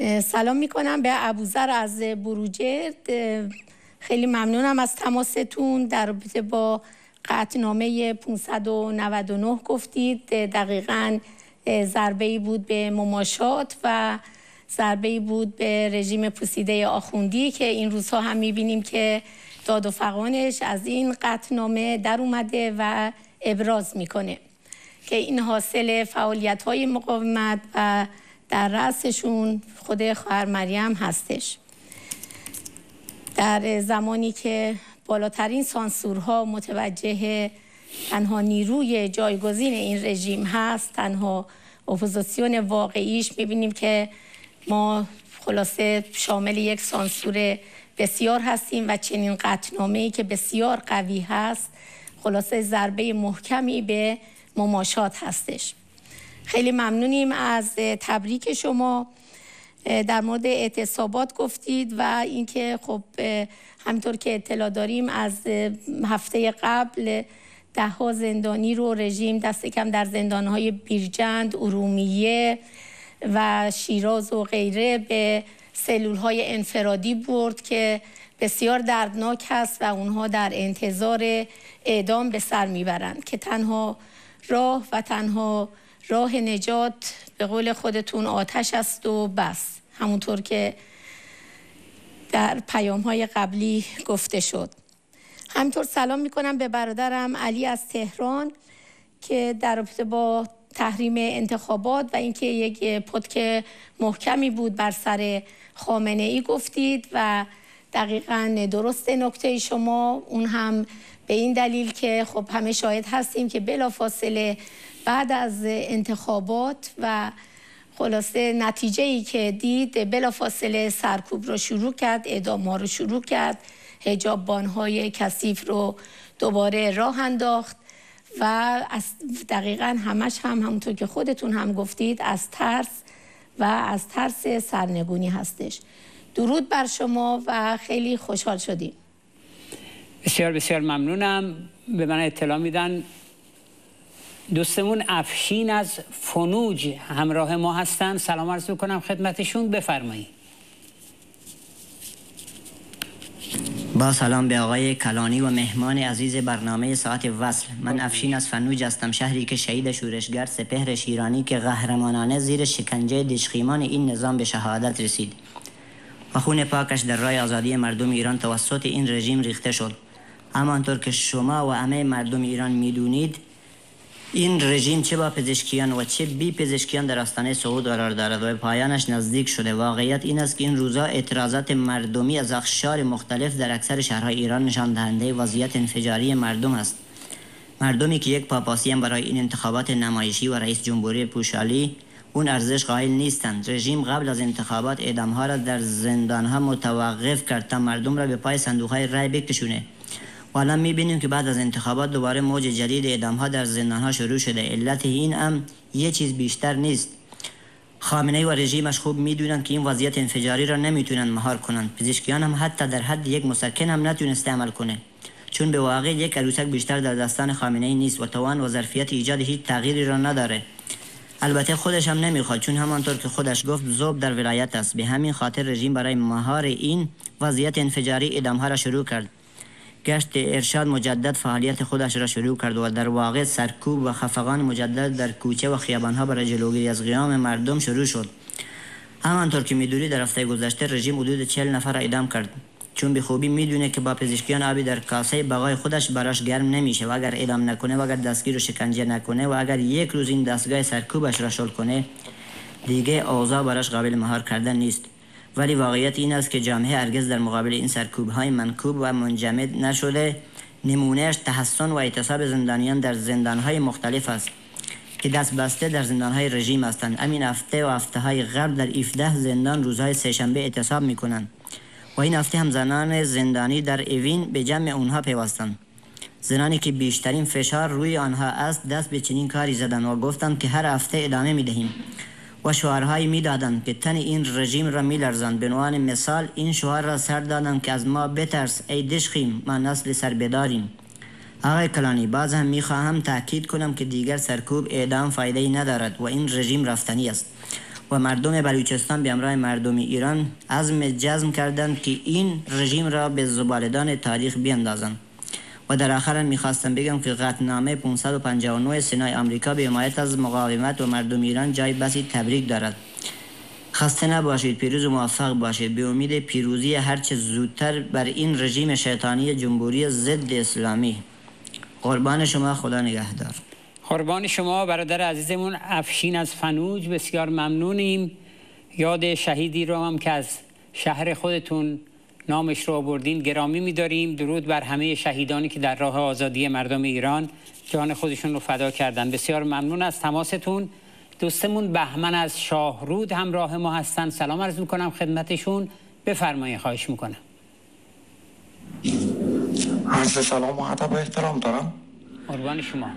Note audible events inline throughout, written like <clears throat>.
سلام می‌کنم به ابوذر از بروجرد خیلی ممنونم از تماستون. در رابطه با قطنامه 599 گفتید. دقیقا ضربه ای بود به مماشات و ضربه ای بود به رژیم پوسیده آخوندی که این روزها هم می‌بینیم که داد و فقانش از این قطنامه در اومده و ابراز می‌کنه که این حاصل فعالیت های مقاومت و در رأسشون خود خواهر مریم هستش. در زمانی که بالاترین سانسورها متوجه تنها نیروی جایگزین این رژیم هست تنها اپوزیسیون واقعیش می‌بینیم که ما خلاصه شامل یک سانسور بسیار هستیم و چنین قطنامه که بسیار قوی هست خلاصه ضربه محکمی به مماشات هستش. خیلی ممنونیم از تبریک شما. در مورد اعتصابات گفتید و اینکه خب همینطور که اطلاع داریم از هفته قبل ده ها زندانی رو رژیم دست کم در زندانهای بیرجند، ارومیه و شیراز و غیره به سلول های انفرادی برد که بسیار دردناک هست و اونها در انتظار اعدام به سر می‌برند که تنها راه و تنها راه نجات به قول خودتون آتش است و بس. همونطور که در پیام های قبلی گفته شد. همینطور سلام می‌کنم به برادرم علی از تهران که در رابطه با تحریم انتخابات و اینکه یک پتک محکمی بود بر سر خامنه ای گفتید و دقیقا درست نکته شما اون هم به این دلیل که خب همه شاهد هستیم که بلافاصله بعد از انتخابات و خلاصه نتیجه ای که دید بلافاصله سرکوب رو شروع کرد اعدام رو شروع کرد هجابان های کثیف رو دوباره راه انداخت و از دقیقا همش هم همونطور که خودتون هم گفتید از ترس و از ترس سرنگونی هستش. درود بر شما و خیلی خوشحال شدیم. بسیار بسیار ممنونم. به من اطلاع میدن. دوستمون افشین از فنوج همراه ما هستن. سلام عرض کنم خدمتشون. بفرمایید. با سلام به آقای کلانی و مهمان عزیز برنامه ساعت وصل. من افشین از فنوج هستم شهری که شهید شورشگر سپهر شیرانی که قهرمانانه زیر شکنجه دشخیمان این نظام به شهادت رسید. و خون پاکش در رای آزادی مردم ایران توسط این رژیم ریخته شد. همانطور که شما و همه مردم ایران می‌دونید این رژیم چه با پزشکیان و چه بی پزشکیان در آستانه صعود قرار دارد و پایانش نزدیک شده. واقعیت این است که این روزا اعتراضات مردمی از اخشار مختلف در اکثر شهرهای ایران نشان دهنده وضعیت انفجاری مردم است. مردمی که یک پاپاسی هم برای این انتخابات نمایشی و رئیس جمهوری پوشالی اون ارزش قائل نیستند. رژیم قبل از انتخابات اعدامها را در زندانها متوقف کرد تا مردم را به پای صندوقهای رای بکشونه. و الان می‌بینیم که بعد از انتخابات دوباره موج جدید اعدام ها در زندان ها شروع شده. علت این هم یه چیز بیشتر نیست. خامنه و رژیمش خوب می‌دونن که این وضعیت انفجاری را نمی‌تونن مهار کنند. پزشکیان هم حتی در حد یک مسکن هم نتونسته عمل کنه. چون به واقع یک عروسک بیشتر در دستان خامنه ای نیست و توان و ظرفیت ایجاد هیچ تغییری را نداره. البته خودش هم نمی‌خواد چون همانطور که خودش گفت زوب در ولایت است. به همین خاطر رژیم برای مهار این وضعیت انفجاری ادام ها را شروع کرد. گشت ارشاد مجدد فعالیت خودش را شروع کرد و در واقع سرکوب و خفقان مجدد در کوچه و خیابانها برای جلوگیری از قیام مردم شروع شد. همانطور که می‌دونی در هفته گذشته رژیم حدود چهل نفر را اعدام کرد. چون به خوبی می‌دونه که با پزشکیان آبی در کاسه بقای خودش براش گرم نمیشه و اگر اعدام نکنه و اگر دستگیر و شکنجه نکنه و اگر یک روز این دستگاه سرکوبش را شل کنه دیگه اوضاع براش قابل مهار کردن نیست. ولی واقعیت این است که جامعه هرگز در مقابل این سرکوب های منکوب و منجمد نشده. نمونهش تحسن و اعتصاب زندانیان در زندان های مختلف است که دست بسته در زندان های رژیم هستند. امین هفته و هفته های قبل در 17 زندان روزهای سهشنبه اعتصاب می کنند و این هفته هم زنان زندانی در اوین به جمع اونها پیوستند. زنانی که بیشترین فشار روی آنها است دست به چنین کاری زدند و گفتند که هر هفته ادامه می دهیم و شعارهایی می‌دادند که تن این رژیم را میلرزند. به عنوان مثال این شعار را سر دادند که از ما بترس ای دشخیم ما نسل سر بداریم. آقای کلانی باز هم می‌خواهم تاکید کنم که دیگر سرکوب اعدام فایده ای ندارد و این رژیم رفتنی است. و مردم بلوچستان به همراه مردم ایران عزم جزم کردند که این رژیم را به زبالدان تاریخ بیندازند. و در آخر می‌خواستم بگم که قطنامه 559 سنای آمریکا به حمایت از مقاومت و مردم ایران جای بسی تبریک دارد. خسته نباشید پیروز و موفق باشید. به امید پیروزی هرچه زودتر بر این رژیم شیطانی جمهوری ضد اسلامی. قربان شما خدا نگهدار. قربان شما برادر عزیزمون افشین از فنوج. بسیار ممنونیم. یاد شهیدی رو هم که از شهر خودتون نامش رو آوردین گرامی میداریم. درود بر همه شهیدانی که در راه آزادی مردم ایران جان خودشون رو فدا کردن. بسیار ممنون از تماستون. دوستمون بهمن از شاهرود همراه ما هستن. سلام عرض می‌کنم خدمتشون. بفرمایید خواهش می‌کنم. عرض سلام و ادب احترام دارم. قربان شما.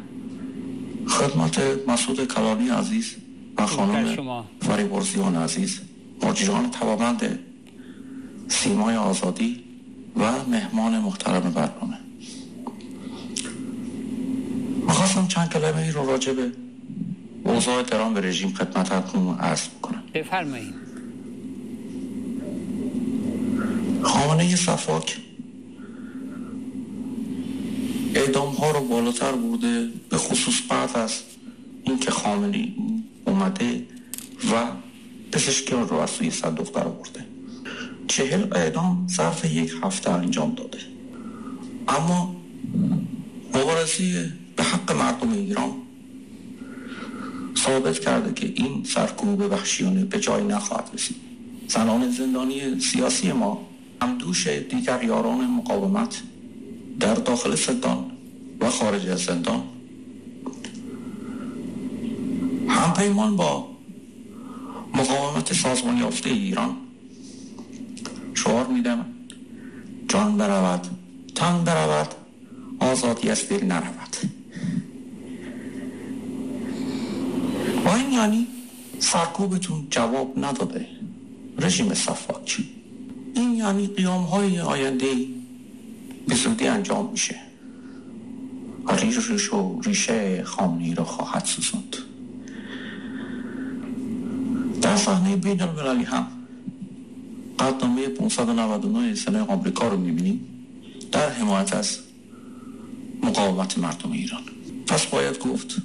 خدمت مسعود کلانی عزیز و خانم فریبرزیان عزیز. مجریان توابند سیمای آزادی و مهمان محترم برنامه. می‌خواستم چند کلمه ای رو راجع به اوضاع درام به رژیم خدمتتون عرض کنم بفرمایید. خامنه صفاک اعدام ها رو بالاتر بوده به خصوص بعد از اینکه خامنه اومده و پزشکیان رو از سوی صندوق در برده چهل اعدام ظرف یک هفته انجام داده. اما مبارزه به حق مردم ایران ثابت کرده که این سرکوب وحشیانه به جای نخواهد رسید. زنان زندانی سیاسی ما همدوش دیگر یاران مقاومت در داخل زندان و خارج از زندان همپیمان با مقاومت سازمان یافته ایران شعار میدم جان برود تن برود آزادی از دل نرود. با این یعنی سرکوبتون جواب نداده رژیم صفاک. این یعنی قیام های آینده به زودی انجام میشه. و ریش و ریشه خامنی رو خواهد سوزند در صحنه بین المللی هم قدنامه 599 سنه آمریکا رو می‌بینیم در حمایت از مقاومت مردم ایران. پس باید گفت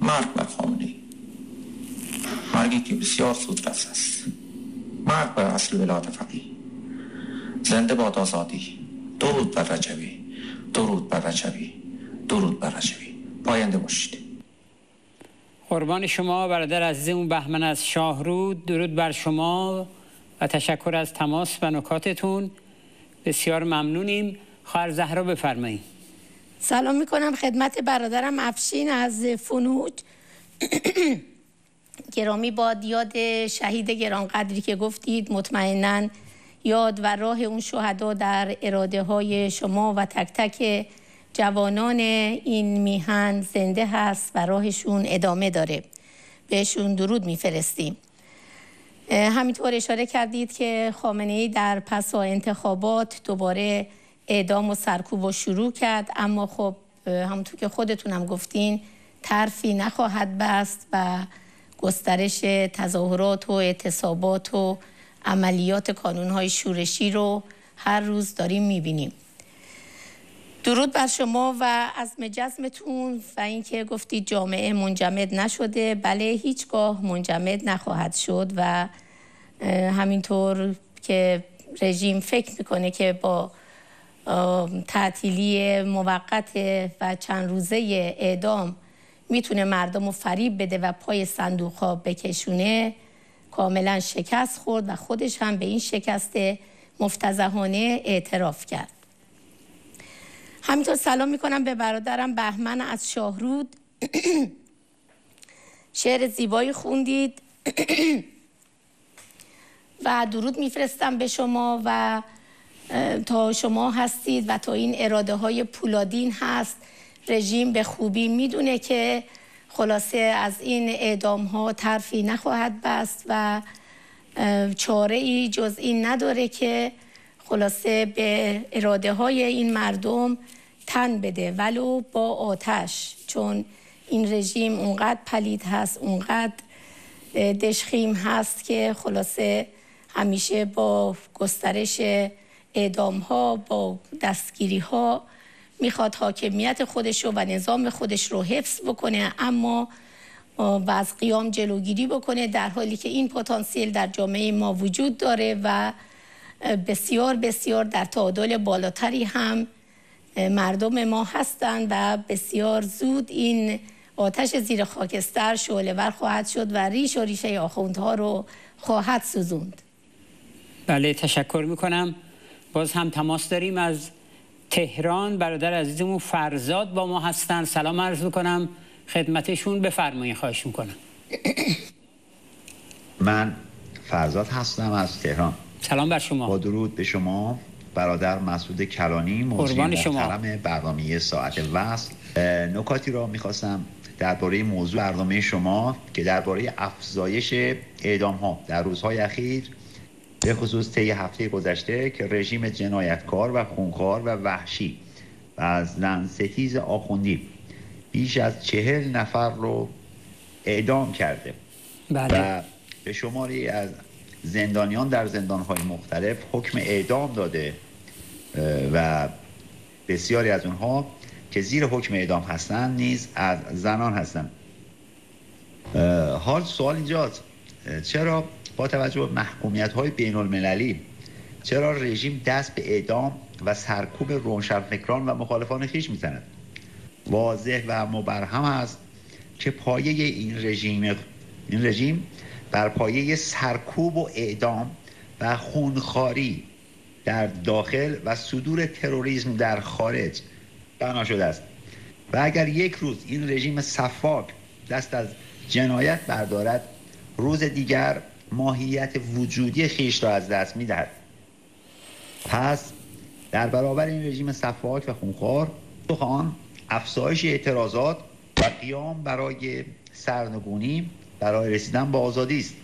مرگ بر خامنه مرگی که بسیار رس است. مرگ بر اصل ولایت فقیه. زنده باد آزادی. درود بر رجبی. درود بر رجبی. درود بر رجبی. پاینده باشید. قربان شما برادر عزیزمون بهمن از شاهرود درود بر شما. تشکر از تماس و نکاتتون. بسیار ممنونیم. خواهر زهرا بفرمایید. سلام می‌کنم خدمت برادرم افشین از فنوج. <coughs> گرامی باد یاد شهید گرانقدری که گفتید. مطمئنا یاد و راه اون شهدا در اراده های شما و تک تک جوانان این میهن زنده هست و راهشون ادامه داره. بهشون درود میفرستیم. همینطور اشاره کردید که خامنه ای در پسا انتخابات دوباره اعدام و سرکوب و شروع کرد. اما خب همونطور که خودتونم گفتین ترفی نخواهد بست و گسترش تظاهرات و اعتصابات و عملیات کانونهای شورشی رو هر روز داریم می‌بینیم. درود بر شما و از مجزمتون و اینکه گفتید جامعه منجمد نشده. بله هیچگاه منجمد نخواهد شد و همینطور که رژیم فکر می‌کنه که با تعطیلی موقت و چند روزه اعدام می‌تونه مردم رو فریب بده و پای صندوق ها بکشونه. کاملا شکست خورد و خودش هم به این شکست مفتزهانه اعتراف کرد. همینطور سلام می‌کنم به برادرم بهمن از شاهرود. <clears throat> شعر زیبایی خوندید. <clears throat> و درود میفرستم به شما و تا شما هستید و تا این اراده های پولادین هست. رژیم به خوبی می‌دونه که خلاصه از این اعدام ها ترفی نخواهد بست و چاره ای جز این نداره که خلاصه به اراده های این مردم تن بده ولو با آتش چون این رژیم اونقدر پلید هست اونقدر دشخیم هست که خلاصه همیشه با گسترش اعدام ها با دستگیری ها می‌خواد حاکمیت خودش رو و نظام خودش رو حفظ بکنه اما و از قیام جلوگیری بکنه در حالی که این پتانسیل در جامعه ما وجود داره و بسیار بسیار در تعادل بالاتری هم مردم ما هستند و بسیار زود این آتش زیر خاکستر شعله ور خواهد شد و ریش و ریشه آخوندها رو خواهد سوزوند. بله تشکر می‌کنم. باز هم تماس داریم از تهران. برادر عزیزمون فرزاد با ما هستن. سلام عرض می‌کنم. خدمتشون بفرمایید خواهش می‌کنم. من فرزاد هستم از تهران. سلام بر شما. با درود به شما. برادر مسعود کلانی قربان شما. برنامه ساعت وصل. نکاتی را می‌خواستم درباره موضوع برنامه شما که درباره افزایش اعدام ها در روزهای اخیر به خصوص طی هفته گذشته که رژیم جنایتکار و خونخوار و وحشی و از زن ستیز آخوندی بیش از چهل نفر رو اعدام کرده. بله. و به شماری از زندانیان در زندانهای مختلف حکم اعدام داده و بسیاری از اونها که زیر حکم اعدام هستند نیز از زنان هستند حال سوال اینجاست چرا با توجه به محکومیت های بین المللی چرا رژیم دست به اعدام و سرکوب روشنفکران و مخالفان خیش می‌زند؟ واضح و مبرهم است که پایه این رژیم این رژیم بر پایه سرکوب و اعدام و خونخاری در داخل و صدور تروریسم در خارج بنا شده است. و اگر یک روز این رژیم صفاک دست از جنایت بردارد روز دیگر ماهیت وجودی خیش را از دست می‌دهد. پس در برابر این رژیم صفاک و خونخوار سخان افزایش اعتراضات و قیام برای سرنگونی برای رسیدن به آزادی است.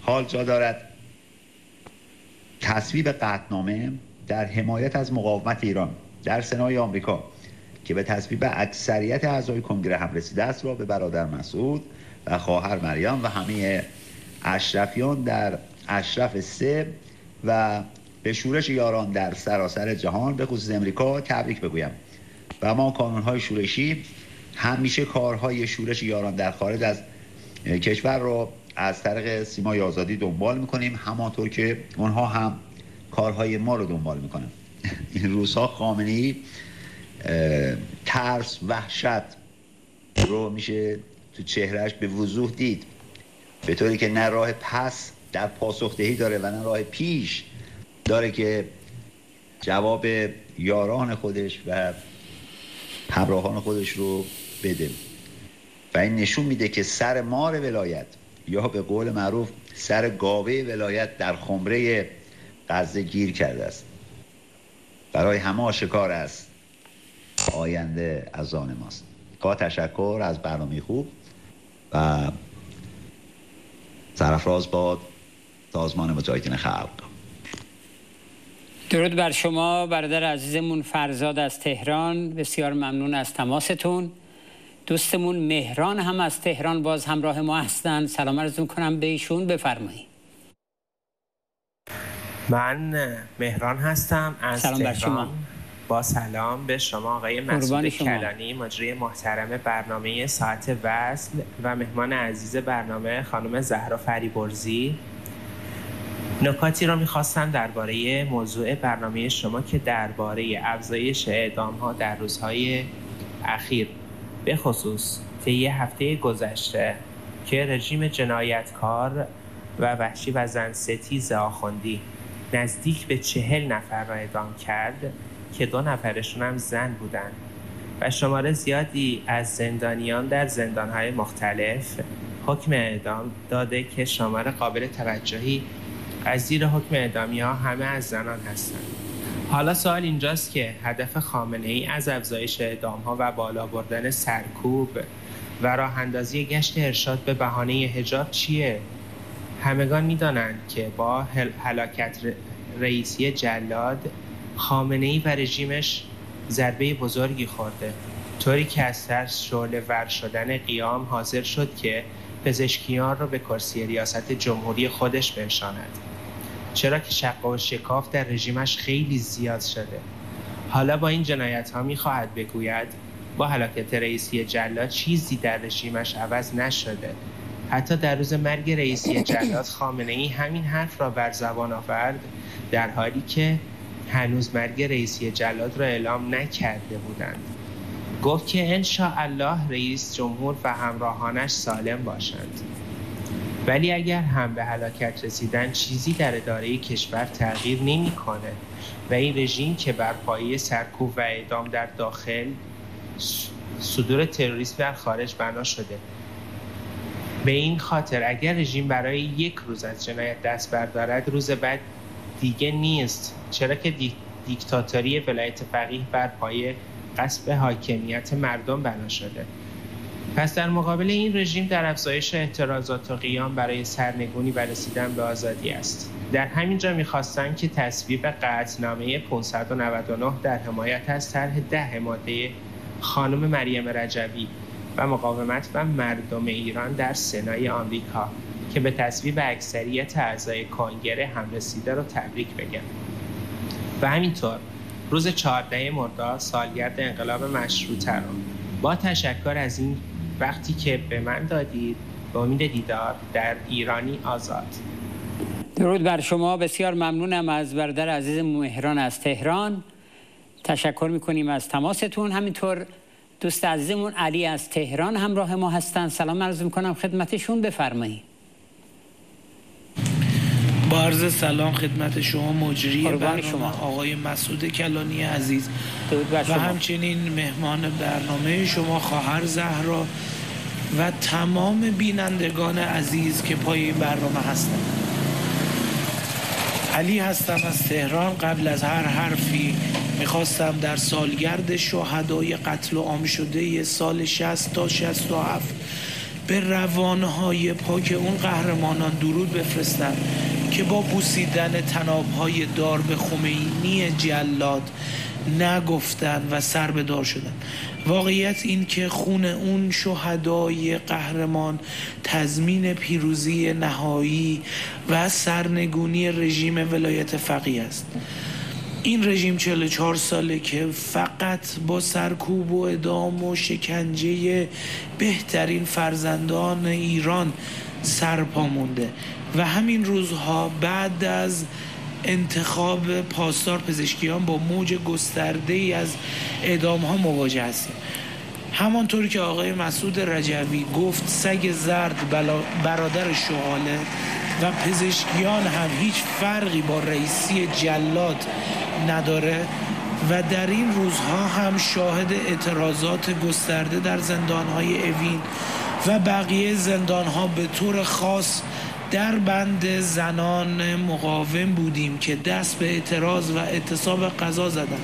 حال جا دارد. تصویب قطنامه در حمایت از مقاومت ایران در سنای آمریکا که به تصویب اکثریت اعضای کنگره هم رسیده است را به برادر مسعود و خواهر مریم و همه اشرفیان در اشرف سه و به شورش یاران در سراسر جهان به خصوص امریکا تبریک بگویم. و ما های شورشی همیشه کارهای شورش یاران در خارج از کشور رو از طریق سیمای آزادی دنبال می‌کنیم همانطور که اونها هم کارهای ما رو دنبال می‌کنن. <laughs> این روزها خامنی ترس وحشت رو میشه تو چهرهش به وضوح دید. به طوری که نه راه پس در پاسخدهی داره و نه راه پیش داره که جواب یاران خودش و همراهان خودش رو بده. و این نشون میده که سر مار ولایت یا به قول معروف سر گاوه ولایت در خمره غزه گیر کرده است. برای همه آشکار است. آینده از آن ماست. با تشکر از برنامه خوب و سرفراز با سازمان مجاهدین خلق. درود بر شما برادر عزیزمون فرزاد از تهران. بسیار ممنون از تماستون. دوستمون مهران هم از تهران باز همراه ما هستند. سلام عرض کنم به ایشون. بفرمایید. من مهران هستم از سلام تهران. بر شما. با سلام به شما آقای مسعود کلانی مجری محترم برنامه ساعت وصل و مهمان عزیز برنامه خانم زهرا فریبرزی. نکاتی را می‌خواستم درباره موضوع برنامه شما که درباره افزایش اعدام ها در روزهای اخیر به خصوص طی هفته گذشته که رژیم جنایتکار و وحشی و زن ستیز آخوندی نزدیک به چهل نفر را اعدام کرد که دو نفرشون هم زن بودند و شماره زیادی از زندانیان در زندانهای مختلف حکم اعدام داده که شماره قابل توجهی از زیر حکم اعدامی ها همه از زنان هستند. حالا سوال اینجاست که هدف خامنه ای از افزایش اعدام ها و بالا بردن سرکوب و راه اندازی گشت ارشاد به بهانه حجاب چیه؟ همگان می‌دانند که با هلاکت رئیسی جلاد خامنه ای و رژیمش ضربه بزرگی خورده طوری که از سر شعله ور شدن قیام حاضر شد که پزشکیان را به کرسی ریاست جمهوری خودش بنشاند چرا که شق و شکاف در رژیمش خیلی زیاد شده. حالا با این جنایت ها می‌خواهد بگوید با حلاکت رئیسی جلاد چیزی در رژیمش عوض نشده. حتی در روز مرگ رئیسی جلاد خامنه ای همین حرف را بر زبان آورد در حالی که هنوز مرگ رئیسی جلاد را اعلام نکرده بودند. گفت که ان الله رئیس جمهور و همراهانش سالم باشند. ولی اگر هم به هلاکت رسیدن چیزی در اداره کشور تغییر نمی‌کنه و این رژیم که بر پایه سرکوب و اعدام در داخل صدور تروریسم در خارج بنا شده. به این خاطر اگر رژیم برای یک روز از جنایت دست بردارد روز بعد دیگه نیست. چرا که دیکتاتوری ولایت فقیه بر پایه قصب حاکمیت مردم بنا شده. پس در مقابل این رژیم در افزایش اعتراضات و قیام برای سرنگونی و رسیدن به آزادی است. در همین جا می‌خواستم که تصویب قطعنامه 599 در حمایت از طرح ده ماده خانم مریم رجبی و مقاومت و مردم ایران در سنای آمریکا که به تصویب اکثریت اعضای کنگره هم رسیده رو تبریک بگم. و همینطور روز 14 مرداد سالگرد انقلاب مشروطه رو با تشکر از این وقتی که به من دادید به امید دیدار در ایرانی آزاد. درود بر شما. بسیار ممنونم از برادر عزیز مهران از تهران. تشکر می‌کنیم از تماستون. همینطور دوست عزیزمون علی از تهران همراه ما هستن. سلام عرض می‌کنم. خدمتشون بفرمایید. با عرض سلام خدمت شما مجری برنامه شما. آقای مسعود کلانی عزیز. و همچنین مهمان برنامه شما خواهر زهرا و تمام بینندگان عزیز که پای این برنامه هستند علی هستم از تهران. قبل از هر حرفی می‌خواستم در سالگرد شهدای قتل و عام شده سال 60 تا 67 به روانهای پاک اون قهرمانان درود بفرستم. که با بوسیدن تنابهای دار به خمینی جلاد نگفتن و سر به دار شدن واقعیت این که خون اون شهدای قهرمان تضمین پیروزی نهایی و سرنگونی رژیم ولایت فقیه است. این رژیم 44 ساله که فقط با سرکوب و ادام و شکنجه بهترین فرزندان ایران سرپا مونده. و همین روزها بعد از انتخاب پاسدار پزشکیان با موج گسترده ای از اعدام ها مواجه هستیم. همانطور که آقای مسعود رجوی گفت سگ زرد برادر شغاله و پزشکیان هم هیچ فرقی با رئیسی جلاد نداره و در این روزها هم شاهد اعتراضات گسترده در زندانهای اوین و بقیه زندانها به طور خاص در بند زنان مقاوم بودیم که دست به اعتراض و اعتصاب قضا زدن.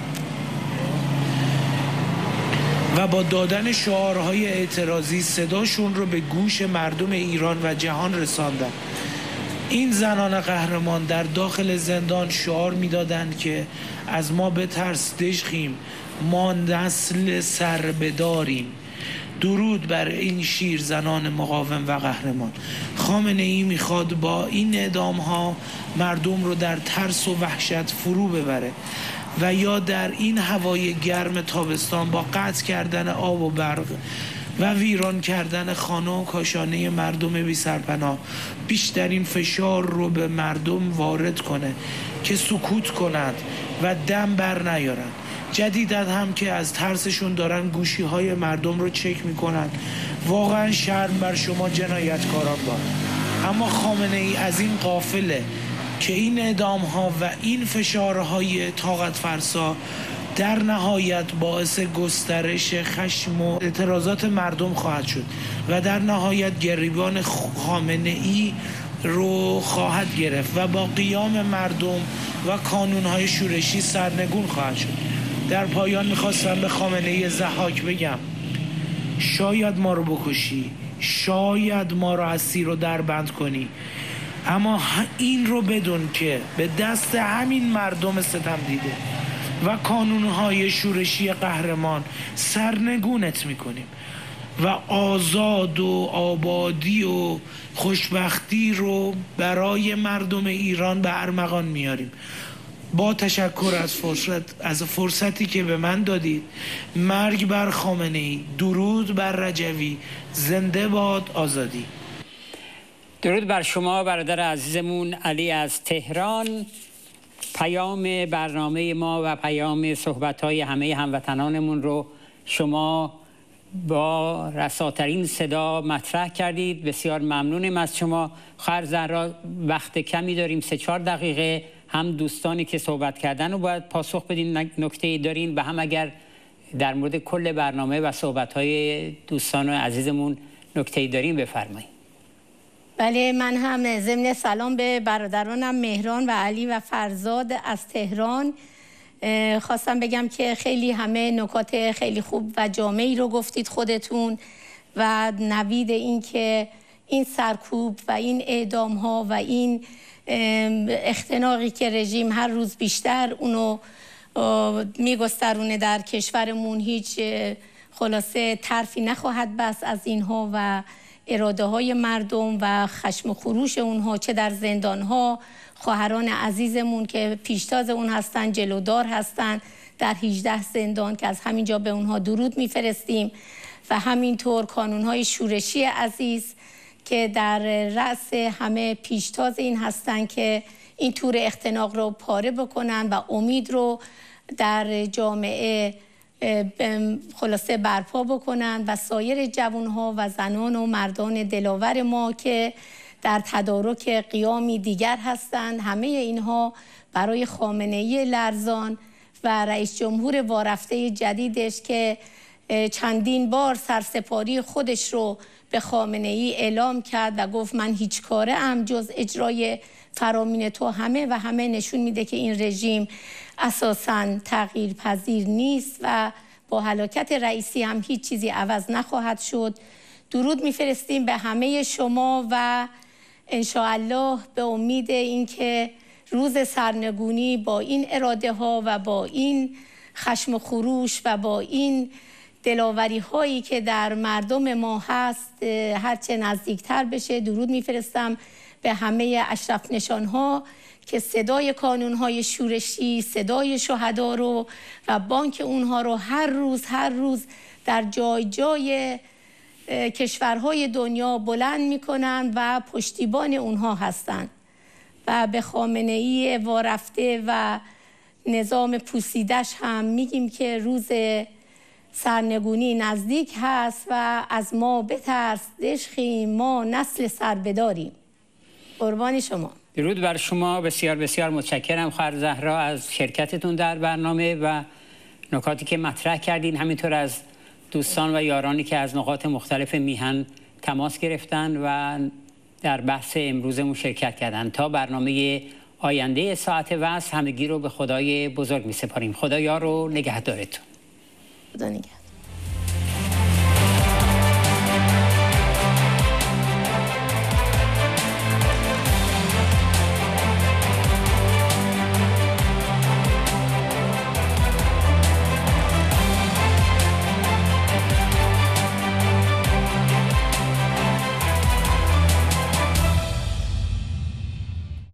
و با دادن شعارهای اعتراضی صداشون رو به گوش مردم ایران و جهان رساندن. این زنان قهرمان در داخل زندان شعار می‌دادند که از ما به ترس دشخیم ما نسل سر بداریم درود بر این شیر زنان مقاوم و قهرمان. خامنه ای می‌خواد با این اعدام ها مردم رو در ترس و وحشت فرو ببره و یا در این هوای گرم تابستان با قطع کردن آب و برق و ویران کردن خانه و کاشانه مردم بی سرپناه بیشترین فشار رو به مردم وارد کنه که سکوت کنند و دم بر نیارند. جدیدن هم که از ترسشون دارن گوشی های مردم رو چک می‌کنن. واقعا شرم بر شما جنایتکاران با اما خامنه ای از این قافله که این اعدام ها و این فشارهای طاقت فرسا در نهایت باعث گسترش خشم و اعتراضات مردم خواهد شد و در نهایت گریبان خامنه ای رو خواهد گرفت و با قیام مردم و کانونهای شورشی سرنگون خواهد شد. در پایان می‌خواستم به خامنه زحاک بگم. شاید ما رو بکشی. شاید ما رو اسیر رو در بند کنی. اما این رو بدون که به دست همین مردم ستم دیده و کانونهای شورشی قهرمان سرنگونت می‌کنیم و آزاد و آبادی و خوشبختی رو برای مردم ایران به ارمغان میاریم با تشکر از فرصت از فرصتی که به من دادید. مرگ بر خامنه ای درود بر رجوی زنده باد آزادی. درود بر شما برادر عزیزمون علی از تهران. پیام برنامه ما و پیام صحبت های همه هموطنانمون رو شما با رساترین صدا مطرح کردید. بسیار ممنونیم از شما. خر زهرا وقت کمی داریم سه چهار دقیقه. هم دوستانی که صحبت کردن رو باید پاسخ بدین نکته دارین. و هم اگر در مورد کل برنامه و صحبت های دوستان و عزیزمون نکته دارین بفرمایید بله من هم ضمن سلام به برادرانم مهران و علی و فرزاد از تهران. خواستم بگم که خیلی همه نکات خیلی خوب و جامعی رو گفتید خودتون و نوید این که این سرکوب و این اعدام ها و این اختناقی که رژیم هر روز بیشتر اونو میگسترونه در کشورمون. هیچ خلاصه ترفی نخواهد بس از اینها و اراده های مردم و خشم و خروش اونها چه در زندان ها خواهران عزیزمون که پیشتاز اون هستن جلودار هستن در 18 زندان که از همینجا به اونها درود میفرستیم. و همینطور کانون های شورشی عزیز. که در رأس همه پیشتاز این هستن که این تور اختناق رو پاره بکنن و امید رو در جامعه خلاصه برپا بکنن و سایر جوانها و زنان و مردان دلاور ما که در تدارک قیامی دیگر هستند همه اینها برای خامنه لرزان و رئیس جمهور وارفته جدیدش که چندین بار سرسپاری خودش رو به خامنه ای اعلام کرد و گفت من هیچ کاره ام جز اجرای فرامین تو همه و همه نشون میده که این رژیم اساسا تغییر پذیر نیست و با حلاکت رئیسی هم هیچ چیزی عوض نخواهد شد. درود میفرستیم به همه شما و انشاءالله به امید اینکه روز سرنگونی با این اراده ها و با این خشم و خروش و با این دلاوری هایی که در مردم ما هست هرچه نزدیکتر بشه درود میفرستم به همه اشرف نشان ها که صدای کانون های شورشی صدای شهدا رو و بانک اونها رو هر روز هر روز در جای جای کشورهای دنیا بلند می‌کنن و پشتیبان اونها هستند و به خامنه ای وارفته و نظام پوسیدش هم میگیم که روز سرنگونی نزدیک هست و از ما بترس دشخیم ما نسل سر بداریم قربان شما. درود بر شما. بسیار بسیار متشکرم خواهر زهرا از شرکتتون در برنامه و نکاتی که مطرح کردین همینطور از دوستان و یارانی که از نقاط مختلف میهن تماس گرفتن و در بحث امروزمون شرکت کردن. تا برنامه آینده ساعت وصل همگی رو به خدای بزرگ می سپاریم خدایا رو نگهدارتون. خدا نگه